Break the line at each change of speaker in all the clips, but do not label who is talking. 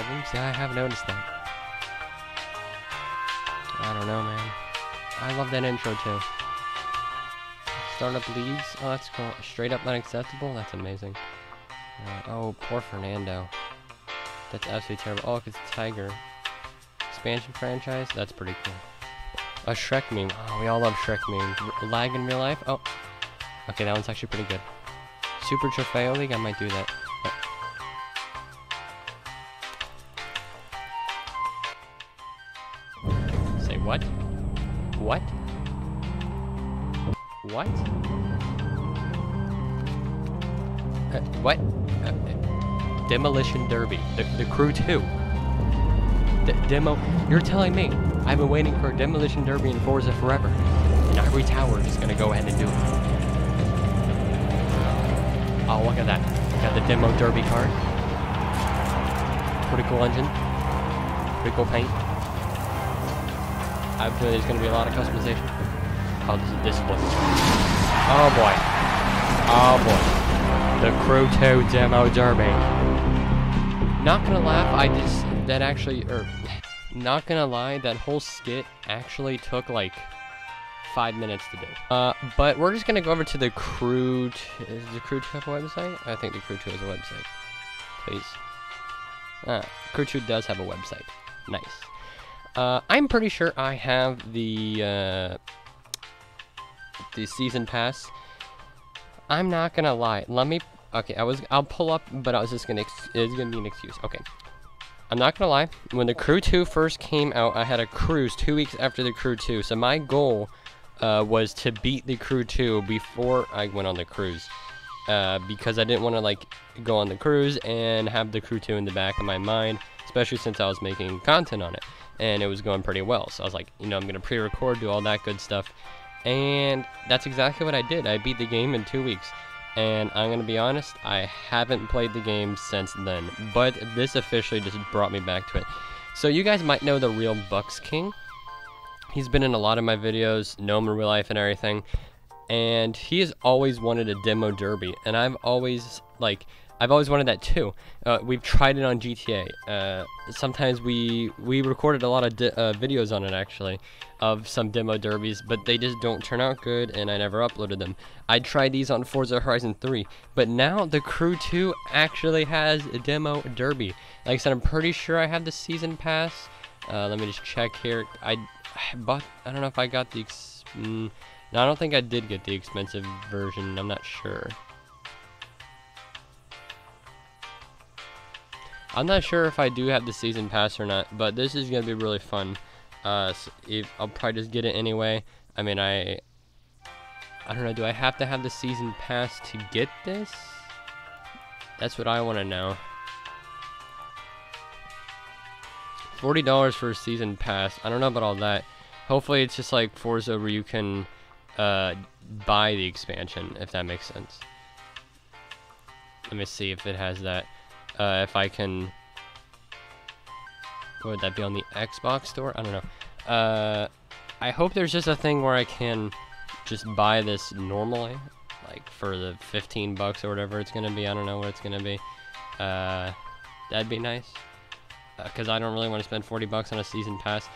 albums? Yeah, I have noticed that. I don't know, man. I love that intro too. Startup leads. Oh, that's cool. Straight up unacceptable. That's amazing. Uh, oh, poor Fernando. That's absolutely terrible. Oh, it's Tiger. Expansion franchise. That's pretty cool. A Shrek meme. Oh, we all love Shrek memes. R lag in real life. Oh, okay, that one's actually pretty good. Super Trofeo League. I might do that. Say what? What? What? Uh, what? Uh, Demolition Derby. The, the Crew 2. D demo. You're telling me I've been waiting for a Demolition Derby in Forza forever. And Ivory Tower is gonna go ahead and do it. Oh, look at that. Got the Demo Derby card. Pretty cool engine. Pretty cool paint. I feel there's gonna be a lot of customization. Oh, this is this. Oh boy. Oh boy. The 2 Demo Derby. Not gonna laugh, I just that actually or not gonna lie, that whole skit actually took like five minutes to do. Uh, but we're just gonna go over to the Crew. Is the Crew 2 have a website? I think the Crew 2 has a website. Please. Ah, Crew 2 does have a website. Nice. Uh, I'm pretty sure I have the uh, the season pass. I'm not gonna lie. Let me. Okay, I was. I'll pull up, but I was just gonna. It's gonna be an excuse. Okay. I'm not gonna lie. When the Crew 2 first came out, I had a cruise two weeks after the Crew 2. So my goal uh, was to beat the Crew 2 before I went on the cruise. Uh, because I didn't want to like go on the cruise and have the Crew 2 in the back of my mind, especially since I was making content on it and it was going pretty well. So I was like, you know, I'm gonna pre-record, do all that good stuff, and that's exactly what I did. I beat the game in two weeks, and I'm gonna be honest, I haven't played the game since then. But this officially just brought me back to it. So you guys might know the real Bucks King. He's been in a lot of my videos, know him in real life and everything, and he has always wanted a demo derby, and I've always like I've always wanted that too. Uh, we've tried it on GTA. Uh, sometimes we we recorded a lot of uh, videos on it actually, of some demo derbies, but they just don't turn out good, and I never uploaded them. I tried these on Forza Horizon 3, but now the Crew 2 actually has a demo derby. Like I said, I'm pretty sure I have the season pass. Uh, let me just check here. I, I bought. I don't know if I got the. Mm, no, I don't think I did get the expensive version. I'm not sure. I'm not sure if I do have the season pass or not, but this is gonna be really fun. Uh, so if, I'll probably just get it anyway. I mean, I, I don't know. Do I have to have the season pass to get this? That's what I want to know. Forty dollars for a season pass. I don't know about all that. Hopefully, it's just like Forza where you can uh, buy the expansion, if that makes sense. Let me see if it has that. Uh, if I can... Would that be on the Xbox store? I don't know. Uh, I hope there's just a thing where I can just buy this normally. Like for the 15 bucks or whatever it's going to be. I don't know what it's going to be. Uh, that'd be nice. Because uh, I don't really want to spend 40 bucks on a season pass.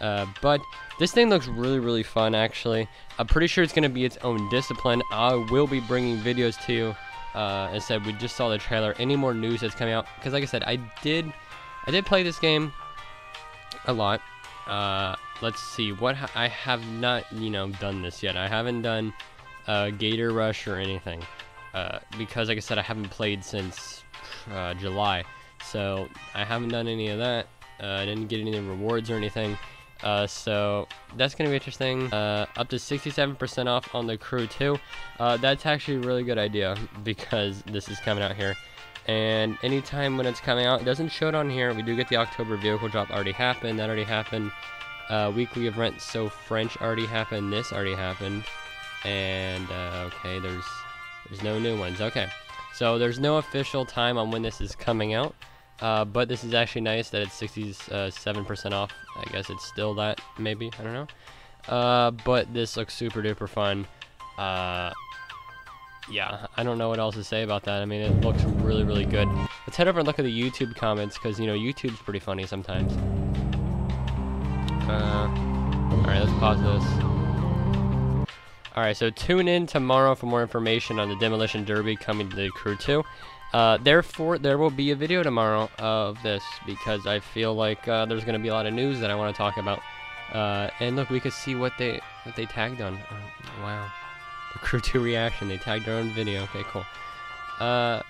Uh, but this thing looks really, really fun, actually. I'm pretty sure it's going to be its own discipline. I will be bringing videos to you uh, and said we just saw the trailer. Any more news that's coming out? Because like I said, I did, I did play this game a lot. Uh, let's see what ha I have not, you know, done this yet. I haven't done uh, Gator Rush or anything uh, because, like I said, I haven't played since uh, July, so I haven't done any of that. Uh, I didn't get any rewards or anything. Uh, so that's gonna be interesting. Uh, up to 67% off on the Crew 2. Uh, that's actually a really good idea because this is coming out here. And anytime when it's coming out, it doesn't show it on here. We do get the October vehicle drop already happened. That already happened. Uh, weekly of rent so French already happened. This already happened. And uh, okay, there's there's no new ones. Okay, so there's no official time on when this is coming out. Uh, but this is actually nice that it's 67% off. I guess it's still that, maybe. I don't know. Uh, but this looks super duper fun. Uh, yeah, I don't know what else to say about that. I mean, it looks really, really good. Let's head over and look at the YouTube comments, because, you know, YouTube's pretty funny sometimes. Uh, Alright, let's pause this. Alright, so tune in tomorrow for more information on the Demolition Derby coming to the Crew 2. Uh, therefore, there will be a video tomorrow of this, because I feel like uh, there's going to be a lot of news that I want to talk about. Uh, and look, we can see what they what they tagged on. Oh, wow. The Crew 2 reaction. They tagged their own video. Okay, cool. Uh,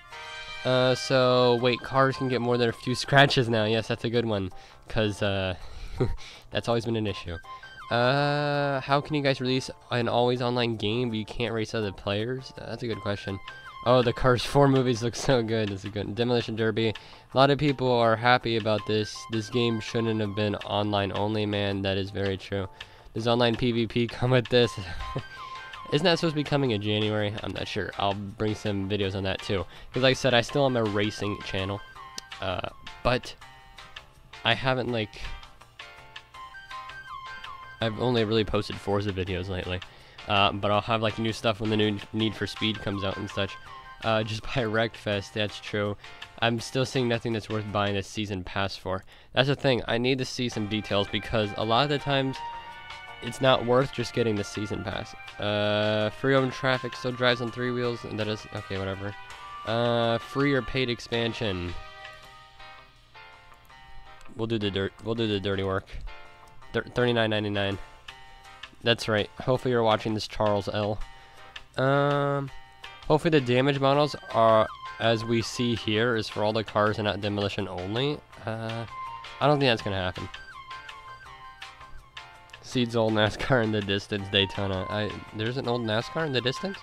uh, so, wait, cars can get more than a few scratches now. Yes, that's a good one. Because, uh, that's always been an issue. Uh, how can you guys release an always online game but you can't race other players? That's a good question. Oh, the Cars 4 movies look so good. It's a good Demolition Derby. A lot of people are happy about this. This game shouldn't have been online only, man. That is very true. Does online PvP come with this? Isn't that supposed to be coming in January? I'm not sure. I'll bring some videos on that too. Because like I said, I still am a racing channel. Uh, but I haven't like... I've only really posted Forza videos lately. Uh, but I'll have like new stuff when the new Need for Speed comes out and such. Uh, just buy Wreckfest, that's true. I'm still seeing nothing that's worth buying a season pass for. That's the thing, I need to see some details because a lot of the times it's not worth just getting the season pass. Uh, free owned traffic still drives on three wheels, and that is okay. Whatever. Uh, free or paid expansion. We'll do the dirt. We'll do the dirty work. Thirty-nine ninety-nine. That's right. Hopefully you're watching this Charles L. Um, hopefully the damage models are as we see here is for all the cars and not demolition only. Uh, I don't think that's gonna happen. Seeds old NASCAR in the distance, Daytona. I there's an old NASCAR in the distance.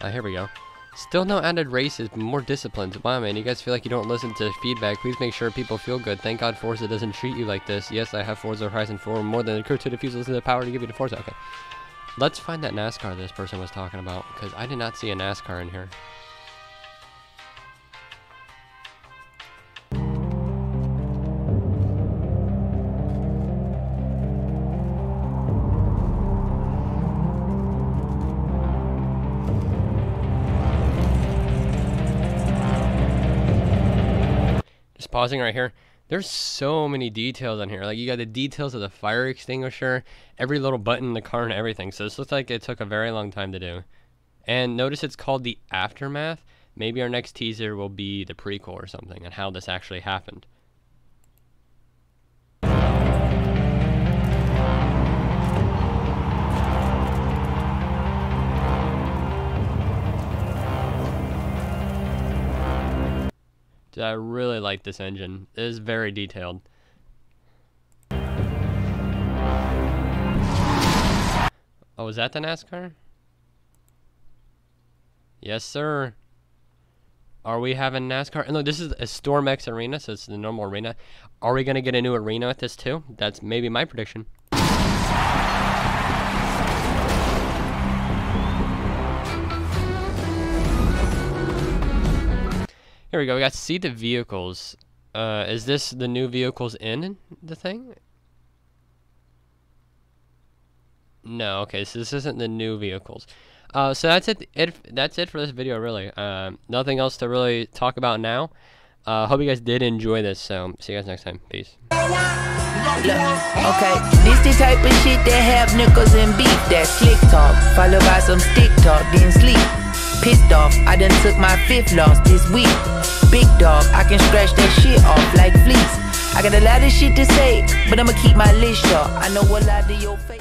Ah, here we go. Still no added races, but more disciplines. Wow, man, you guys feel like you don't listen to feedback. Please make sure people feel good. Thank God Forza doesn't treat you like this. Yes, I have Forza Horizon 4 more than the Crew 2 defuse listen to the power to give you the Forza. Okay. Let's find that NASCAR this person was talking about, because I did not see a NASCAR in here. Pausing right here. There's so many details on here. Like you got the details of the fire extinguisher, every little button in the car and everything. So this looks like it took a very long time to do. And notice it's called the aftermath. Maybe our next teaser will be the prequel or something and how this actually happened. Dude, I really like this engine. It is very detailed. Oh, is that the NASCAR? Yes, sir. Are we having NASCAR? And look, this is a StormX arena, so it's the normal arena. Are we going to get a new arena with this too? That's maybe my prediction. Here we go. We got to see the vehicles. Uh, is this the new vehicles in the thing? No. Okay, so this isn't the new vehicles. Uh, so that's it, it. That's it for this video, really. Um, nothing else to really talk about now. Uh, hope you guys did enjoy this. So see you guys next time. Peace.
Look, okay, this the type of shit that have niggas and beef. That slick talk, followed by some stick talk, then sleep. Pissed off, I done took my fifth loss this week. Big dog, I can scratch that shit off like fleas. I got a lot of shit to say, but I'ma keep my list short. I know a lot of your face.